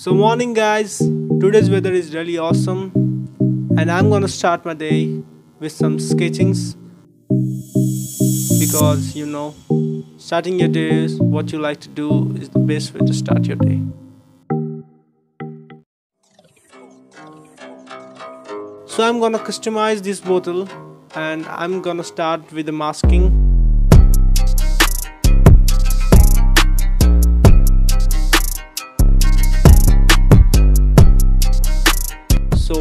So morning guys, today's weather is really awesome and I'm gonna start my day with some sketchings. Because you know starting your day is what you like to do is the best way to start your day. So I'm gonna customize this bottle and I'm gonna start with the masking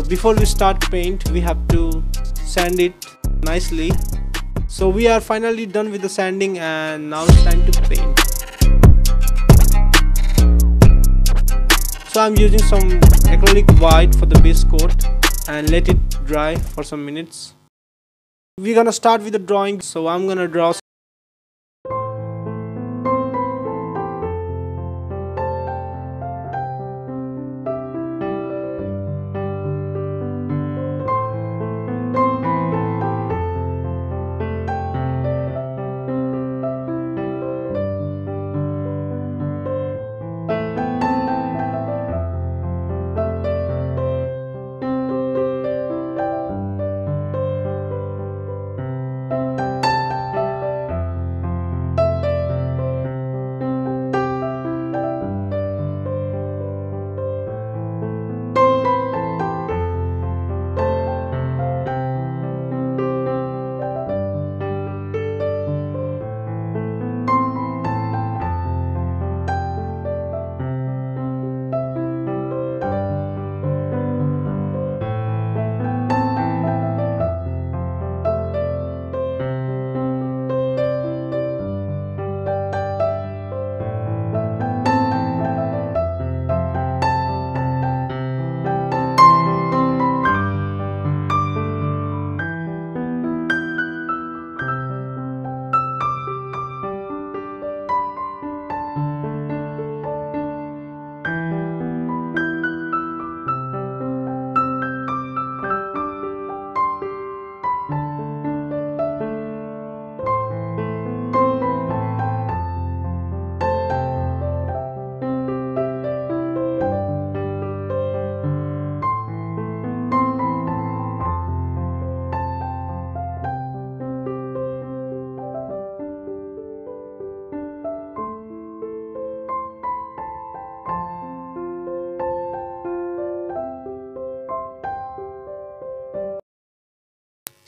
before we start paint we have to sand it nicely. So we are finally done with the sanding and now it's time to paint. So I'm using some acrylic white for the base coat and let it dry for some minutes. We're gonna start with the drawing. So I'm gonna draw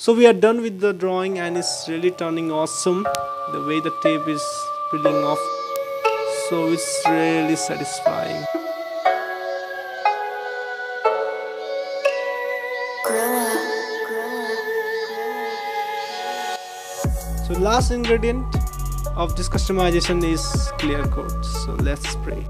so we are done with the drawing and it's really turning awesome the way the tape is peeling off so it's really satisfying. So last ingredient of this customization is clear coat. So let's spray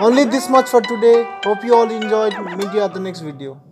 Only this much for today. Hope you all enjoyed. Meet you at the next video.